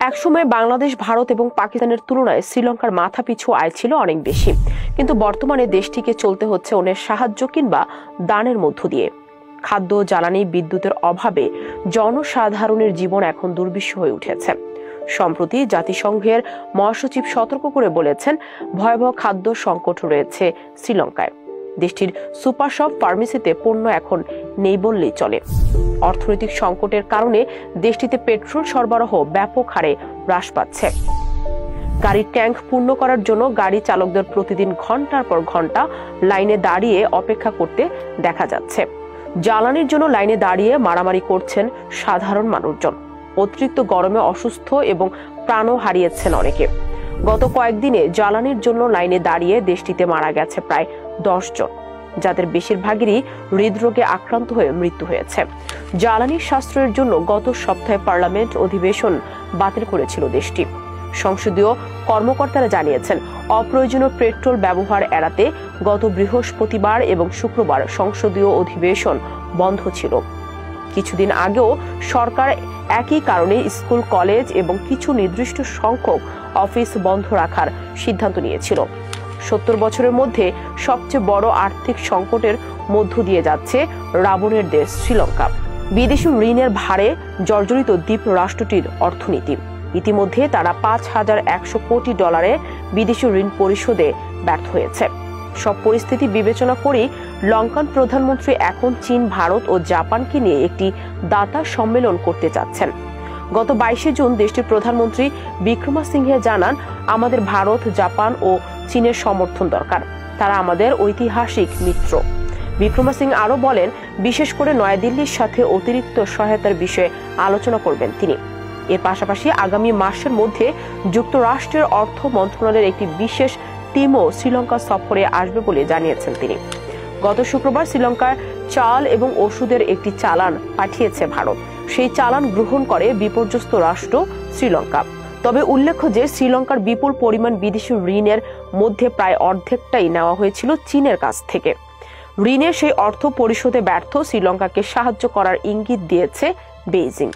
একসময় বাংলাদেশ, ভারত এবং পাকিস্তানের তুলনায় শ্রীলঙ্কার মাথা পিছু আয় ছিল অনেক বেশি। কিন্তু বর্তমানে দেশটিকে চলতে হচ্ছে অন্যের সাহায্য কিংবা দানের মধ্য দিয়ে। খাদ্য, জ্বালানি, বিদ্যুতের অভাবে জনসাধারণের জীবন এখন দুর্বিষ হয়ে উঠেছে। সম্প্রতি জাতিসংঘের মহাসচিব সতর্ক করে বলেছেন, ভয়াবহ খাদ্য সংকট রয়েছে শ্রীলঙ্কায়। দেশটির সুপারশপ ফার্মেসিতে পণ্য এখন নেই বললেই চলে। অর্থনৈতিক সংকটের কারণে দেশটিতে পেট্রোল সরবরাহ ব্যাপক হারে হ্রাস পাচ্ছে। গাড়ির ট্যাঙ্ক পূর্ণ করার জন্য গাড়ি চালকদের প্রতিদিন ঘণ্টার পর ঘণ্টা লাইনে দাঁড়িয়ে অপেক্ষা করতে দেখা যাচ্ছে। জ্বালানির জন্য লাইনে দাঁড়িয়ে মারামারি করছেন সাধারণ মানুষজন। অতিরিক্ত গরমে অসুস্থ এবং প্রাণও হারিয়েছেন অনেকে। গত কয়েকদিনে জ্বালানির জন্য লাইনে দাঁড়িয়ে দেশটিতে মারা গেছে প্রায় দশ জন। যাদের বেশিরভাগেরই হৃদরোগে আক্রান্ত হয়ে মৃত্যু হয়েছে। জ্বালানির সাশ্রয়ের জন্য গত সপ্তাহে পার্লামেন্ট অধিবেশন বাতিল করেছিল দেশটি। সংসদীয় কর্মকর্তারা জানিয়েছেন, অপ্রয়োজনীয় পেট্রোল ব্যবহার এড়াতে গত বৃহস্পতিবার এবং শুক্রবার সংসদীয় অধিবেশন বন্ধ ছিল। কিছুদিন আগেও সরকার একই কারণে স্কুল, কলেজ এবং কিছু নির্দিষ্ট সংখ্যক অফিস বন্ধ রাখার সিদ্ধান্ত নিয়েছিল। সত্তর বছরের মধ্যে সবচেয়ে বড় আর্থিক সংকটের মধ্য দিয়ে যাচ্ছে রাবণের দেশ শ্রীলঙ্কা। বিদেশি ঋণের ভারে জর্জরিত দ্বীপ রাষ্ট্রটির অর্থনীতি। ইতিমধ্যে তারা পাঁচ হাজার একশো কোটি ডলারে বিদেশি ঋণ পরিশোধে ব্যর্থ হয়েছে। সব পরিস্থিতি বিবেচনা করেই লঙ্কান প্রধানমন্ত্রী এখন চীন, ভারত ও জাপানকে নিয়ে একটি দাতা সম্মেলন করতে চাচ্ছেন। গত বাইশে জুন দেশটির প্রধানমন্ত্রী বিক্রমা সিংহে জানান, আমাদের ভারত, জাপান ও চীনের সমর্থন দরকার। তারা আমাদের ঐতিহাসিক মিত্র। বিক্রমা সিং আরও বলেন, বিশেষ করে নয়াদিল্লির সাথে অতিরিক্ত সহায়তার বিষয়ে আলোচনা করবেন তিনি। এর পাশাপাশি আগামী মাসের মধ্যে যুক্তরাষ্ট্রের অর্থ মন্ত্রণালয়ের একটি বিশেষ টিমও শ্রীলঙ্কা সফরে আসবে বলে জানিয়েছেন তিনি। গত শুক্রবার শ্রীলঙ্কার চাল এবং ওষুধের একটি চালান পাঠিয়েছে ভারত। সেই চালান গ্রহণ করে বিপর্যস্ত রাষ্ট্র শ্রীলঙ্কা। তবে উল্লেখ্য যে শ্রীলঙ্কার বিপুল পরিমাণ বিদেশি ঋণের মধ্যে প্রায় অর্ধেকটাই নেওয়া হয়েছিল চীনের কাছ থেকে। ঋণের সেই অর্থ পরিশোধে ব্যর্থ শ্রীলঙ্কাকে সাহায্য করার ইঙ্গিত দিয়েছে বেইজিং।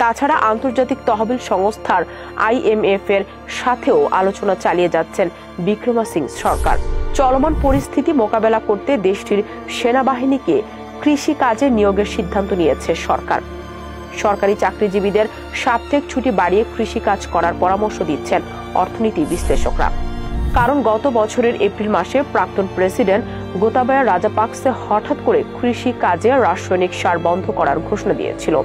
তাছাড়া আন্তর্জাতিক তহবিল সংস্থার আইএমএফ এর সাথেও আলোচনা চালিয়ে যাচ্ছেন বিক্রমা সিং সরকার। চলমান পরিস্থিতি মোকাবেলা করতে দেশটির সেনাবাহিনীকে কৃষি কাজে নিয়োগের সিদ্ধান্ত নিয়েছে সরকার। সরকারি চাকরিজীবীদের সাপ্তাহিক ছুটি বাড়িয়ে কৃষি কাজ করার পরামর্শ দিচ্ছেন অর্থনীতি বিশ্লেষকরা। কারণ গত বছরের এপ্রিল মাসে প্রাক্তন প্রেসিডেন্ট গোতাবায়া রাজাপাকসে হঠাৎ করে কৃষি কাজে রাসায়নিক সার বন্ধ করার ঘোষণা দিয়েছিল।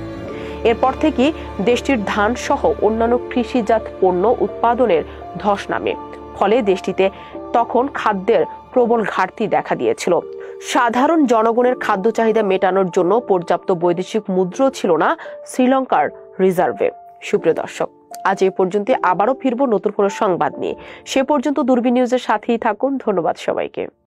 এরপর থেকে দেশটির ধান সহ অন্যান্য কৃষিজাত পণ্য উৎপাদনের ধস নামে। ফলে দেশটিতে তখন খাদ্যের প্রবল ঘাটতি দেখা দিয়েছিল। সাধারণ জনগণের খাদ্য চাহিদা মেটানোর জন্য পর্যাপ্ত বৈদেশিক মুদ্রাও ছিল না শ্রীলঙ্কার রিজার্ভে। সুপ্রিয় দর্শক, আজ এ পর্যন্ত আবারও ফিরব নতুন কোনো সংবাদ নিয়ে। সে পর্যন্ত দূরবীন নিউজের সাথেই থাকুন। ধন্যবাদ সবাইকে।